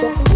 Bye.